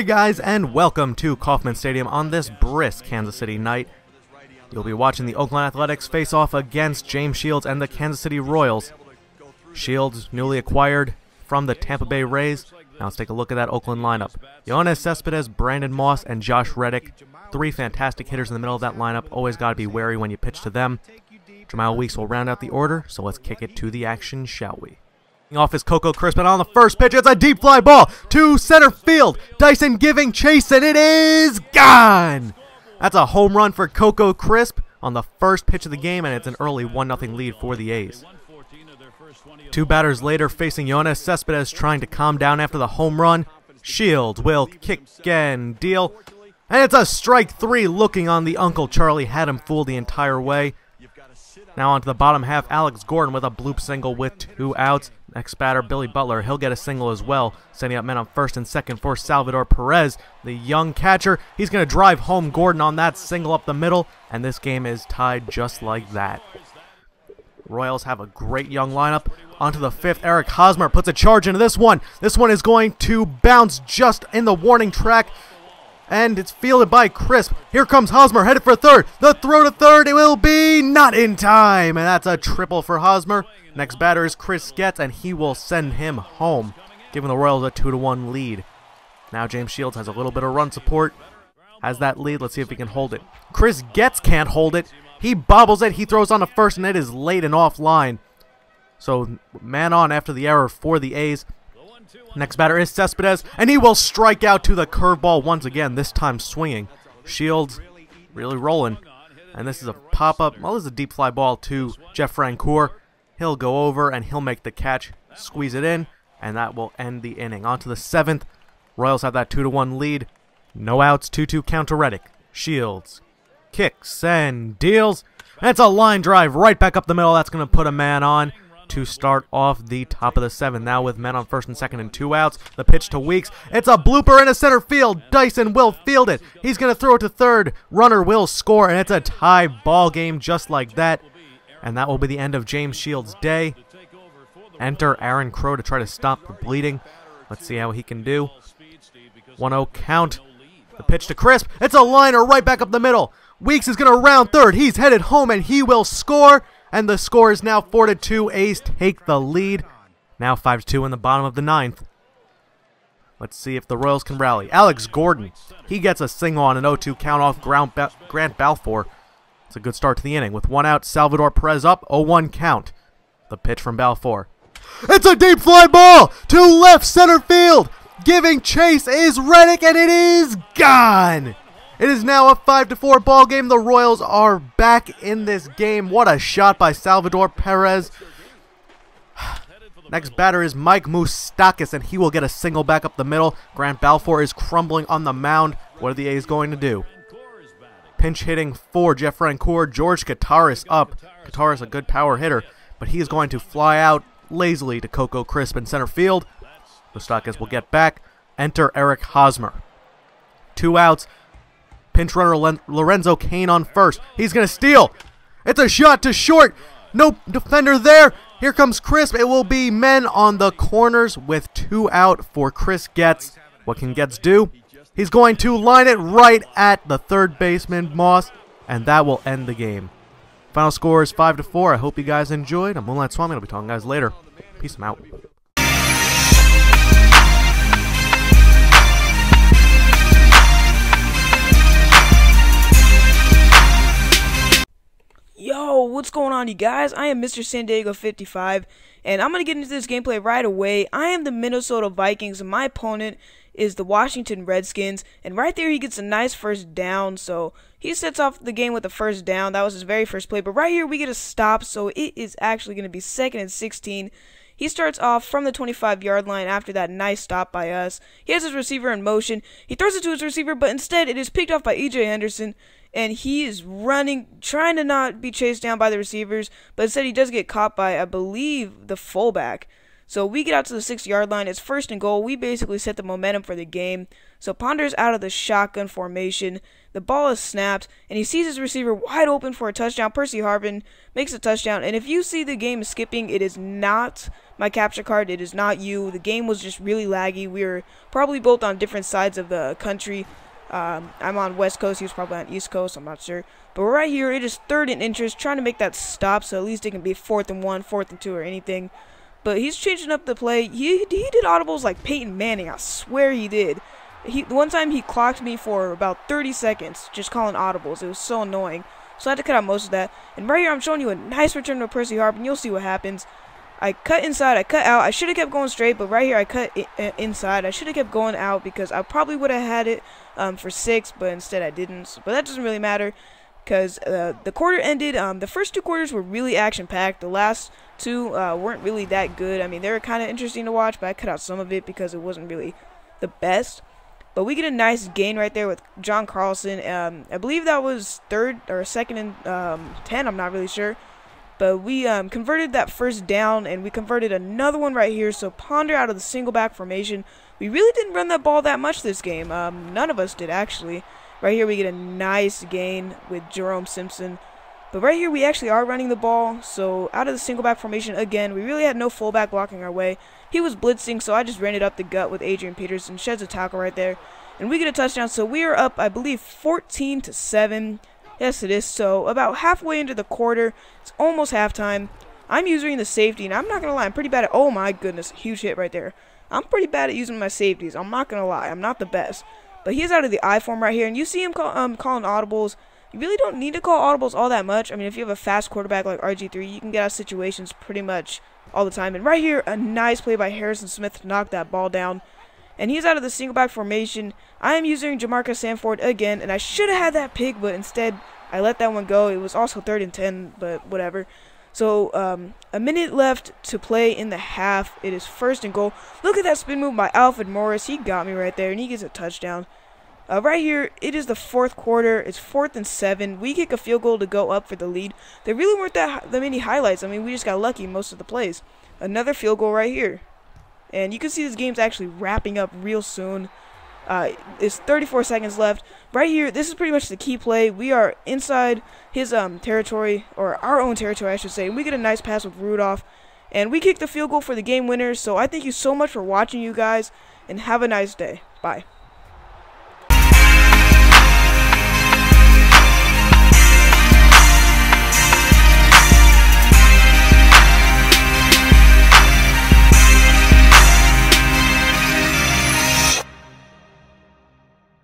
Hey guys, and welcome to Kauffman Stadium on this brisk Kansas City night. You'll be watching the Oakland Athletics face off against James Shields and the Kansas City Royals. Shields, newly acquired from the Tampa Bay Rays. Now let's take a look at that Oakland lineup. Yoenis Cespedes, Brandon Moss, and Josh Reddick. Three fantastic hitters in the middle of that lineup. Always got to be wary when you pitch to them. Jemile Weeks will round out the order, so let's kick it to the action, shall we? Off his Coco Crispin on the first pitch. It's a deep fly ball to center field. Dyson giving chase, and it is gone. That's a home run for Coco Crisp on the first pitch of the game, and it's an early 1-0 lead for the A's. Two batters later, facing Yoenis Cespedes trying to calm down after the home run. Shields will kick and deal. And it's a strike three looking on the Uncle Charlie. Had him fooled the entire way. Now onto the bottom half, Alex Gordon with a bloop single with two outs. Next batter, Billy Butler. He'll get a single as well, sending up men on first and second for Salvador Perez, the young catcher. He's going to drive home Gordon on that single up the middle, and this game is tied just like that. Royals have a great young lineup. Onto the fifth, Eric Hosmer puts a charge into this one. This one is going to bounce just in the warning track and it's fielded by Crisp. Here comes Hosmer, headed for third. The throw to third, it will be not in time, and that's a triple for Hosmer. Next batter is Chris Getz, and he will send him home, giving the Royals a 2-1 lead. Now James Shields has a little bit of run support, has that lead. Let's see if he can hold it. Chris Getz can't hold it. He bobbles it, he throws on the first, and it is late and offline. So man on after the error for the A's. Next batter is Cespedes, and he will strike out to the curveball once again, this time swinging. Shields really rolling. And this is a pop-up, well, this is a deep fly ball to Jeff Francoeur. He'll go over, and he'll make the catch, squeeze it in, and that will end the inning. On to the seventh. Royals have that 2-1 lead. No outs, 2-2 count to Reddick. Shields kicks and deals. It's a line drive right back up the middle. That's going to put a man on to start off the top of the seventh. Now with men on first and second and two outs. The pitch to Weeks. It's a blooper in a center field. Dyson will field it. He's going to throw it to third. Runner will score, and it's a tie ball game just like that. And that will be the end of James Shields' day. Enter Aaron Crow to try to stop the bleeding. Let's see how he can do. 1-0 count. The pitch to Crisp. It's a liner right back up the middle. Weeks is going to round third. He's headed home, and he will score. And the score is now 4 to 2. A's take the lead. Now 5 to 2 in the bottom of the ninth. Let's see if the Royals can rally. Alex Gordon, he gets a single on an 0-2 count off Grant Balfour. It's a good start to the inning. With one out, Salvador Perez up, 0-1 count. The pitch from Balfour. It's a deep fly ball to left center field. Giving chase is Reddick, and it is gone. It is now a 5-4 ball game. The Royals are back in this game. What a shot by Salvador Perez. Next batter is Mike Moustakas, and he will get a single back up the middle. Grant Balfour is crumbling on the mound. What are the A's going to do? Pinch hitting for Jeff Francoeur. George Kottaras up. Kottaras a good power hitter, but he is going to fly out lazily to Coco Crisp in center field. Moustakas will get back. Enter Eric Hosmer. Two outs. Pinch runner Lorenzo Cain on first. He's going to steal. It's a shot to short. No defender there. Here comes Crisp. It will be men on the corners with two out for Chris Getz. What can Getz do? He's going to line it right at the third baseman, Moss, and that will end the game. Final score is 5 to 4. I hope you guys enjoyed. I'm Moonlight Swami. I'll be talking guys later. Peace out. What's going on, you guys? I am Mr. San Diego 55, and I'm going to get into this gameplay right away. I am the Minnesota Vikings, and my opponent is the Washington Redskins, and right there he gets a nice first down, so he sets off the game with a first down. That was his very first play, but right here we get a stop, so it is actually going to be second and 16. He starts off from the 25 yard line after that nice stop by us. He has his receiver in motion. He throws it to his receiver, but instead it is picked off by EJ Henderson and he is running, trying to not be chased down by the receivers, but instead he does get caught by, I believe, the fullback. So we get out to the six yard line. It's first and goal. We basically set the momentum for the game. So Ponder's out of the shotgun formation. The ball is snapped, and he sees his receiver wide open for a touchdown. Percy Harvin makes a touchdown, and if you see the game skipping, it is not my capture card. It is not you. The game was just really laggy. We were probably both on different sides of the country. Um, I'm on West Coast. He was probably on East Coast. I'm not sure. But right here, it is third and interest, trying to make that stop, so at least it can be fourth and one, fourth and two, or anything. But he's changing up the play. He he did audibles like Peyton Manning. I swear he did. He one time he clocked me for about 30 seconds just calling audibles. It was so annoying. So I had to cut out most of that. And right here I'm showing you a nice return to Percy Harvin, and you'll see what happens. I cut inside, I cut out. I should have kept going straight, but right here I cut inside. I should have kept going out because I probably would have had it um, for six, but instead I didn't. But that doesn't really matter because uh, the quarter ended. Um, the first two quarters were really action packed. The last two uh, weren't really that good. I mean, they were kind of interesting to watch, but I cut out some of it because it wasn't really the best. But we get a nice gain right there with John Carlson. Um, I believe that was third or second and um, 10. I'm not really sure. But we um, converted that first down, and we converted another one right here. So Ponder out of the single back formation. We really didn't run that ball that much this game. Um, none of us did, actually. Right here we get a nice gain with Jerome Simpson. But right here we actually are running the ball. So out of the single back formation again, we really had no fullback blocking our way. He was blitzing, so I just ran it up the gut with Adrian Peterson. Sheds a tackle right there. And we get a touchdown. So we are up, I believe, 14 to 7. Yes, it is. So about halfway into the quarter, it's almost halftime. I'm using the safety, and I'm not going to lie, I'm pretty bad at... Oh, my goodness. Huge hit right there. I'm pretty bad at using my safeties. I'm not going to lie. I'm not the best. But he's out of the I form right here, and you see him call, um, calling audibles. You really don't need to call audibles all that much. I mean, if you have a fast quarterback like RG3, you can get out of situations pretty much all the time. And right here, a nice play by Harrison Smith to knock that ball down. And he's out of the single back formation. I am using Jamarcus Sanford again, and I should have had that pick, but instead I let that one go. It was also third and 10, but whatever. So, um, a minute left to play in the half. It is first and goal. Look at that spin move by Alfred Morris. He got me right there, and he gets a touchdown. Uh, right here, it is the fourth quarter. It's fourth and seven. We kick a field goal to go up for the lead. There really weren't that, that many highlights. I mean, we just got lucky most of the plays. Another field goal right here. And you can see this game's actually wrapping up real soon. Uh, it's 34 seconds left. Right here, this is pretty much the key play. We are inside his um, territory, or our own territory, I should say. And we get a nice pass with Rudolph. And we kick the field goal for the game winner. So I thank you so much for watching, you guys. And have a nice day. Bye.